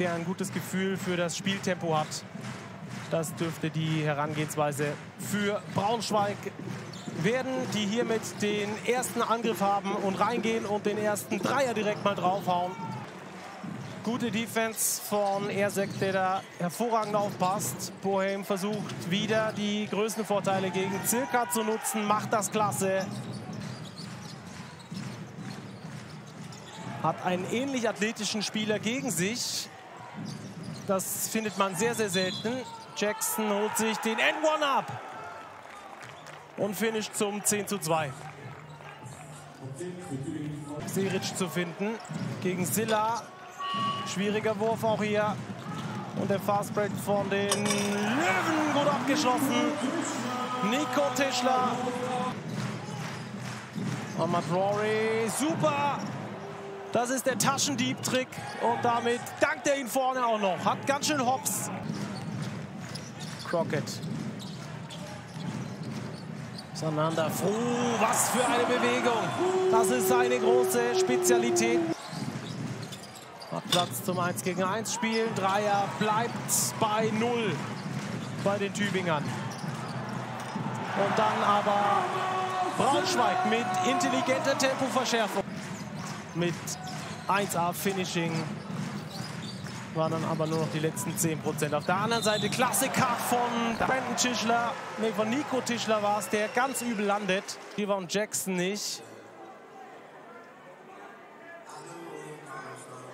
der ein gutes Gefühl für das Spieltempo hat. Das dürfte die Herangehensweise für Braunschweig werden, die hiermit den ersten Angriff haben und reingehen und den ersten Dreier direkt mal draufhauen. Gute Defense von Ersek, der da hervorragend aufpasst. Bohem versucht wieder die größten Vorteile gegen Zirka zu nutzen, macht das klasse. Hat einen ähnlich athletischen Spieler gegen sich. Das findet man sehr, sehr selten. Jackson holt sich den N1 ab und finisht zum 10 zu 2. Seric zu finden gegen Silla. Schwieriger Wurf auch hier. Und der Fastbreak von den Löwen gut abgeschlossen. Nico Tischler. Ahmad Rory, super. Das ist der Taschendieb-Trick. Und damit dankt er ihn vorne auch noch. Hat ganz schön Hops. Crockett. Sananda Froh, was für eine Bewegung. Das ist seine große Spezialität. Hat Platz zum 1 gegen 1 Spiel. Dreier bleibt bei 0 bei den Tübingern. Und dann aber Braunschweig mit intelligenter Tempoverschärfung. Mit 1A Finishing waren dann aber nur noch die letzten 10 Prozent. Auf der anderen Seite Klassiker von Brandon Tischler, nee, von Nico Tischler war es, der ganz übel landet. Hier war Jackson nicht.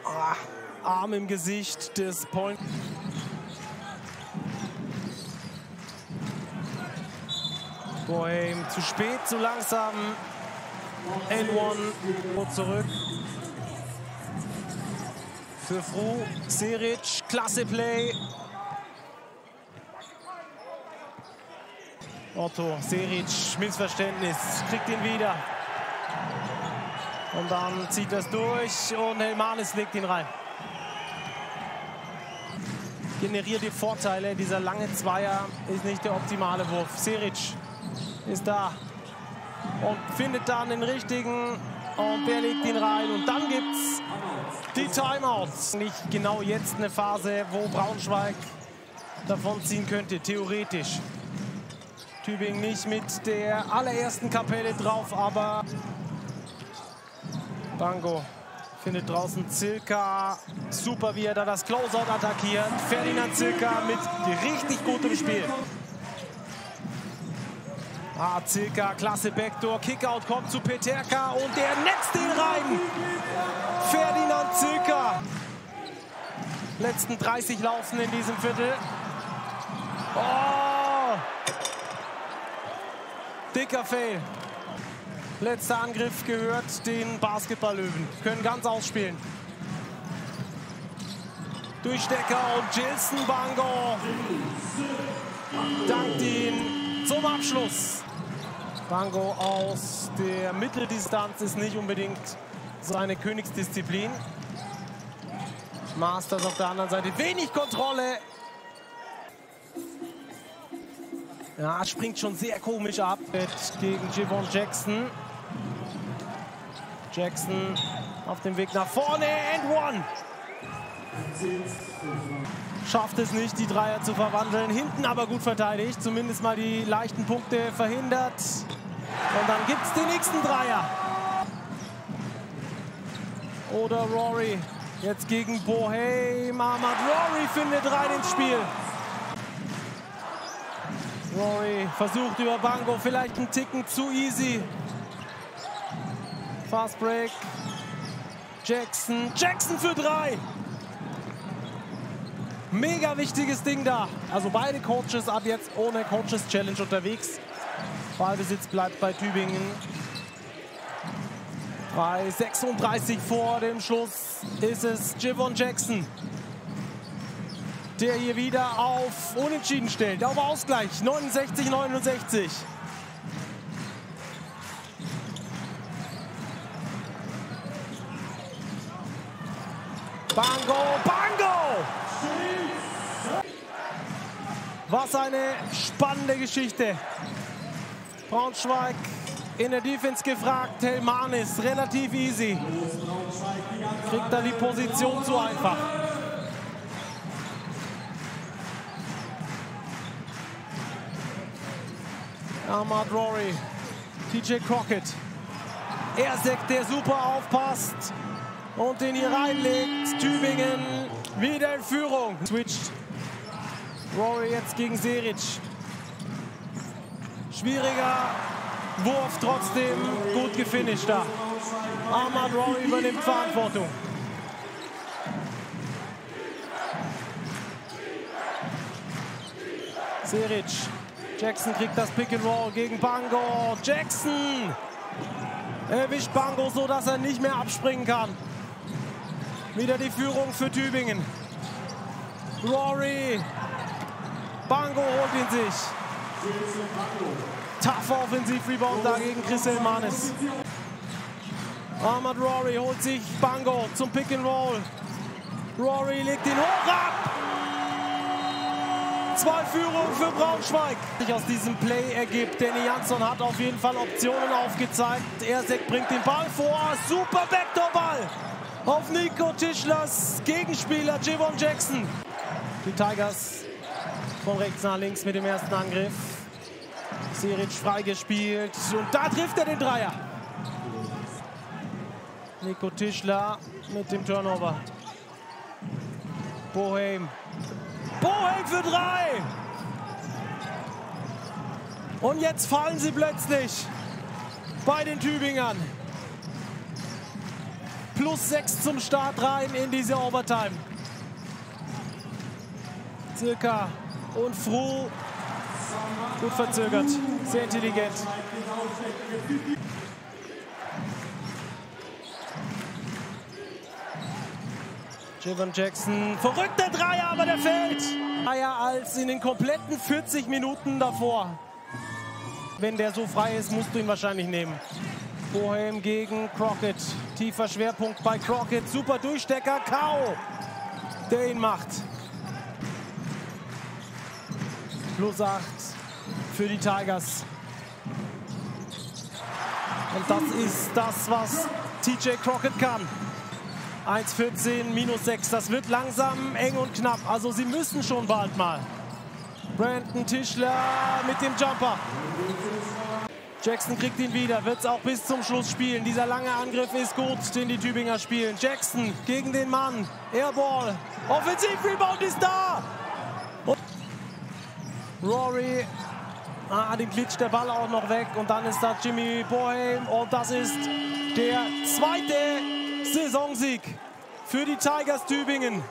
Ah, Arm im Gesicht des Point. Boehm zu spät, zu langsam. N1 zurück. Für Fru, Seric, klasse Play. Otto, Seric, Missverständnis, kriegt ihn wieder. Und dann zieht das durch und Helmanis legt ihn rein. Generiert die Vorteile. Dieser lange Zweier ist nicht der optimale Wurf. Seric ist da und findet dann den richtigen und der legt ihn rein. Und dann gibt es die Timeouts. Nicht genau jetzt eine Phase, wo Braunschweig davon ziehen könnte, theoretisch. Tübingen nicht mit der allerersten Kapelle drauf, aber Bango findet draußen Zilka. Super, wie er da das Closeout attackiert. Ferdinand Zilka mit richtig gutem Spiel. Ah, Zilka, klasse Backdoor. Kickout kommt zu Peterka und der netzt den rein. Ferdinand Zilka. Letzten 30 laufen in diesem Viertel. Oh! Dicker Fail. Letzter Angriff gehört den Basketballlöwen. Können ganz ausspielen. Durchstecker und Gilson Bango dankt ihn zum Abschluss. Bango aus der Mitteldistanz ist nicht unbedingt seine Königsdisziplin. Masters auf der anderen Seite wenig Kontrolle. Ja, springt schon sehr komisch ab gegen Javon Jackson. Jackson auf dem Weg nach vorne. And one. Schafft es nicht, die Dreier zu verwandeln. Hinten aber gut verteidigt. Zumindest mal die leichten Punkte verhindert. Und dann gibt es den nächsten Dreier. Oder Rory. Jetzt gegen Bohem. Ahmad Rory findet rein ins Spiel. Rory versucht über Bango vielleicht einen Ticken zu easy. Fast Break. Jackson. Jackson für drei. Mega wichtiges Ding da. Also beide Coaches ab jetzt ohne Coaches Challenge unterwegs. Ballbesitz bleibt bei Tübingen. Bei 36 vor dem Schluss ist es Javon Jackson, der hier wieder auf Unentschieden stellt, auf Ausgleich, 69, 69. Bango, Bango! Was eine spannende Geschichte. Braunschweig in der Defense gefragt. Helmanis relativ easy. Kriegt da die Position zu einfach. Ahmad Rory, TJ Crockett. Ersek, der super aufpasst und den hier reinlegt. Tübingen wieder in Führung. Switcht Rory jetzt gegen Seric. Schwieriger Wurf, trotzdem gut gefinisht da. Ahmad Rory übernimmt Verantwortung. Seric. Jackson kriegt das Pick and Roll gegen Bango. Jackson erwischt Bango so, dass er nicht mehr abspringen kann. Wieder die Führung für Tübingen. Rory. Bango holt ihn sich. Tough Offensiv-Rebound dagegen Chris Elmanis. Ahmad Rory holt sich Bango zum Pick and Roll. Rory legt ihn hoch ab. Zwei Führungen für Braunschweig. Sich aus diesem Play ergibt. Danny Jansson hat auf jeden Fall Optionen aufgezeigt. Ersek bringt den Ball vor. Super Backdoorball auf Nico Tischlers Gegenspieler Javon Jackson. Die Tigers von rechts nach links mit dem ersten Angriff. Seric freigespielt und da trifft er den Dreier. Nico Tischler mit dem Turnover. Boheim Boheim für drei. Und jetzt fallen sie plötzlich bei den Tübingern. Plus sechs zum Start rein in diese Overtime. Circa und Froh gut verzögert, sehr intelligent. Javon Jackson, verrückter Dreier, aber der fällt. Dreier als in den kompletten 40 Minuten davor. Wenn der so frei ist, musst du ihn wahrscheinlich nehmen. Bohem gegen Crockett. Tiefer Schwerpunkt bei Crockett. Super Durchstecker. Kau, der ihn macht. Plus 8 für die Tigers. Und das ist das, was TJ Crockett kann. 1,14 minus 6. Das wird langsam eng und knapp. Also sie müssen schon bald mal. Brandon Tischler mit dem Jumper. Jackson kriegt ihn wieder, wird es auch bis zum Schluss spielen. Dieser lange Angriff ist gut, den die Tübinger spielen. Jackson gegen den Mann. Airball. Offensiv-Rebound ist da. Und Rory. Ah, den glitscht der Ball auch noch weg. Und dann ist da Jimmy Boehm. Und das ist der zweite Saisonsieg für die Tigers Tübingen.